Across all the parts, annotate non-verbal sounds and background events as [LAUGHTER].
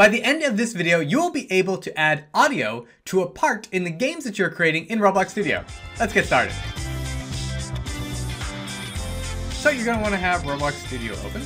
By the end of this video, you will be able to add audio to a part in the games that you're creating in Roblox Studio. Let's get started. So you're gonna wanna have Roblox Studio open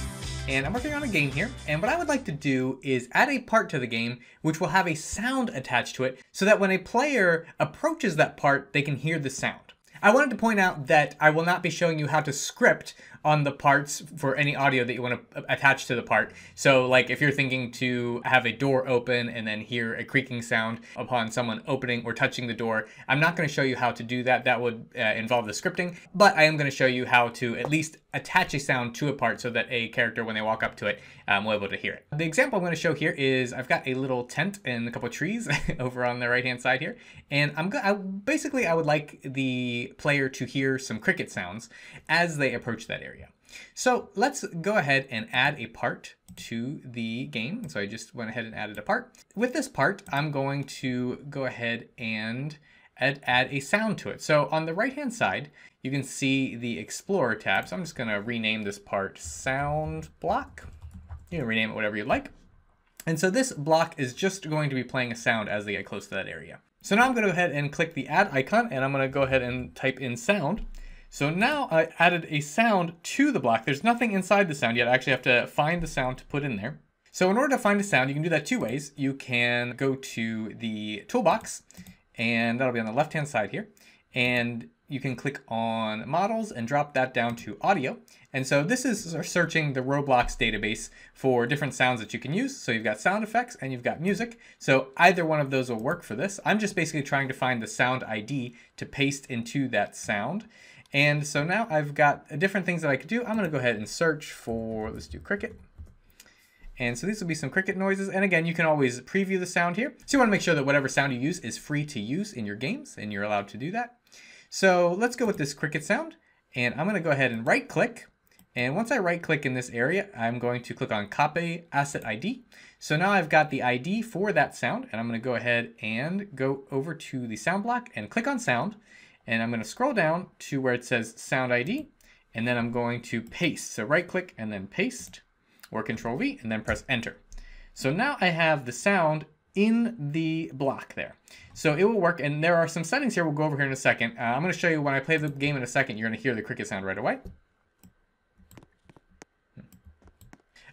and I'm working on a game here. And what I would like to do is add a part to the game which will have a sound attached to it so that when a player approaches that part, they can hear the sound. I wanted to point out that I will not be showing you how to script on the parts for any audio that you want to attach to the part. So like if you're thinking to have a door open and then hear a creaking sound upon someone opening or touching the door, I'm not going to show you how to do that. That would uh, involve the scripting, but I am going to show you how to at least attach a sound to a part so that a character, when they walk up to it, um, will be able to hear it. The example I'm going to show here is I've got a little tent and a couple trees [LAUGHS] over on the right hand side here. And I'm going basically I would like the player to hear some cricket sounds as they approach that area. So let's go ahead and add a part to the game. So I just went ahead and added a part. With this part, I'm going to go ahead and add, add a sound to it. So on the right hand side, you can see the Explorer tab. So I'm just gonna rename this part Sound Block. You can rename it whatever you'd like. And so this block is just going to be playing a sound as they get close to that area. So now I'm gonna go ahead and click the add icon and I'm gonna go ahead and type in sound. So now I added a sound to the block. There's nothing inside the sound yet. I actually have to find the sound to put in there. So in order to find a sound, you can do that two ways. You can go to the toolbox, and that'll be on the left-hand side here. And you can click on models and drop that down to audio. And so this is searching the Roblox database for different sounds that you can use. So you've got sound effects and you've got music. So either one of those will work for this. I'm just basically trying to find the sound ID to paste into that sound. And so now I've got different things that I could do. I'm gonna go ahead and search for, let's do cricket. And so these will be some cricket noises. And again, you can always preview the sound here. So you wanna make sure that whatever sound you use is free to use in your games and you're allowed to do that. So let's go with this cricket sound. And I'm gonna go ahead and right click. And once I right click in this area, I'm going to click on copy asset ID. So now I've got the ID for that sound and I'm gonna go ahead and go over to the sound block and click on sound and I'm going to scroll down to where it says sound ID and then I'm going to paste. So right click and then paste or control V and then press enter. So now I have the sound in the block there. So it will work and there are some settings here we'll go over here in a second. Uh, I'm going to show you when I play the game in a second you're going to hear the cricket sound right away.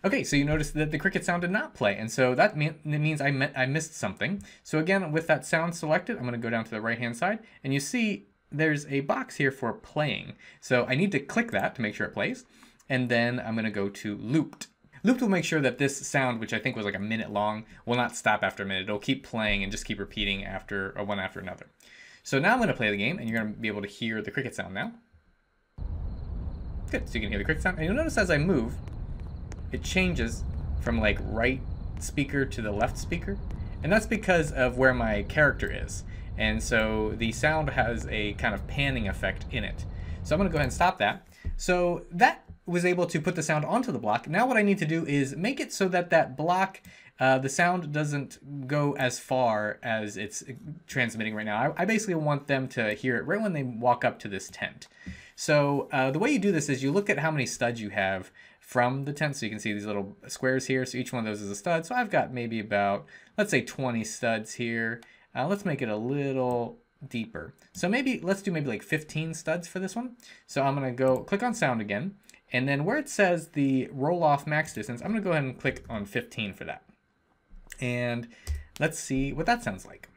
Okay, so you notice that the cricket sound did not play, and so that mean, means I, I missed something. So again, with that sound selected, I'm going to go down to the right-hand side, and you see there's a box here for playing. So I need to click that to make sure it plays. And then I'm gonna go to looped. Looped will make sure that this sound, which I think was like a minute long, will not stop after a minute. It'll keep playing and just keep repeating after or one after another. So now I'm gonna play the game and you're gonna be able to hear the cricket sound now. Good, so you can hear the cricket sound. And you'll notice as I move, it changes from like right speaker to the left speaker. And that's because of where my character is. And so the sound has a kind of panning effect in it. So I'm gonna go ahead and stop that. So that was able to put the sound onto the block. Now what I need to do is make it so that that block, uh, the sound doesn't go as far as it's transmitting right now. I, I, basically want them to hear it right when they walk up to this tent. So uh, the way you do this is you look at how many studs you have from the tent. So you can see these little squares here. So each one of those is a stud. So I've got maybe about, let's say 20 studs here. Uh, let's make it a little deeper. So maybe, let's do maybe like 15 studs for this one. So I'm gonna go click on sound again. And then where it says the roll off max distance, I'm gonna go ahead and click on 15 for that. And let's see what that sounds like.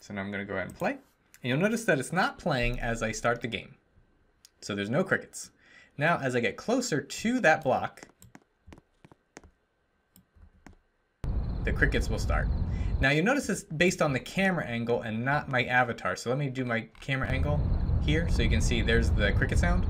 So now I'm gonna go ahead and play. And you'll notice that it's not playing as I start the game. So there's no crickets. Now, as I get closer to that block, the crickets will start. Now you notice it's based on the camera angle and not my avatar. So let me do my camera angle here so you can see there's the cricket sound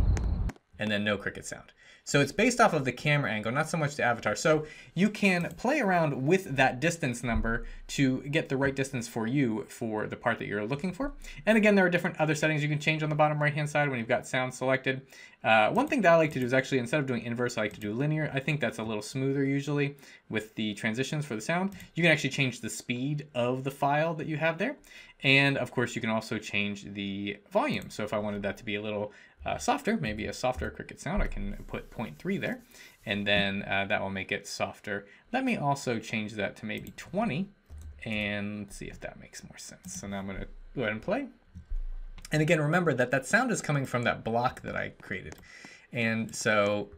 and then no cricket sound. So it's based off of the camera angle, not so much the avatar. So you can play around with that distance number to get the right distance for you for the part that you're looking for. And again, there are different other settings you can change on the bottom right hand side when you've got sound selected. Uh, one thing that I like to do is actually, instead of doing inverse, I like to do linear. I think that's a little smoother usually with the transitions for the sound. You can actually change the speed of the file that you have there. And of course, you can also change the volume. So if I wanted that to be a little uh, softer, maybe a softer cricket sound, I can put 0.3 there, and then uh, that will make it softer. Let me also change that to maybe 20, and see if that makes more sense. So now I'm gonna go ahead and play. And again, remember that that sound is coming from that block that I created. And so,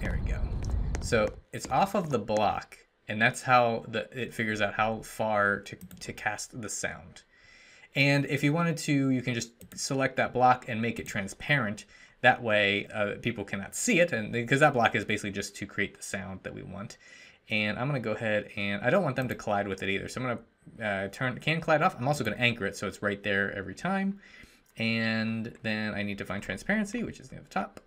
there we go. So it's off of the block, and that's how the, it figures out how far to, to cast the sound. And if you wanted to, you can just select that block and make it transparent. That way uh, people cannot see it, and because that block is basically just to create the sound that we want. And I'm gonna go ahead and I don't want them to collide with it either. So I'm gonna uh, turn can collide off. I'm also gonna anchor it so it's right there every time. And then I need to find transparency, which is near the top.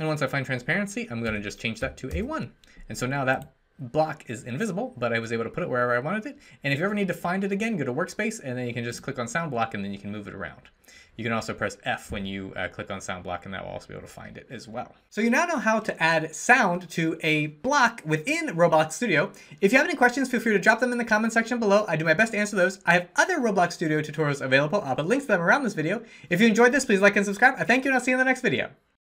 And once I find transparency, I'm gonna just change that to a one. And so now that block is invisible, but I was able to put it wherever I wanted it. And if you ever need to find it again, go to workspace and then you can just click on sound block and then you can move it around. You can also press F when you uh, click on sound block and that will also be able to find it as well. So you now know how to add sound to a block within Roblox Studio. If you have any questions, feel free to drop them in the comment section below. I do my best to answer those. I have other Roblox Studio tutorials available. I'll put links to them around this video. If you enjoyed this, please like and subscribe. I thank you and I'll see you in the next video.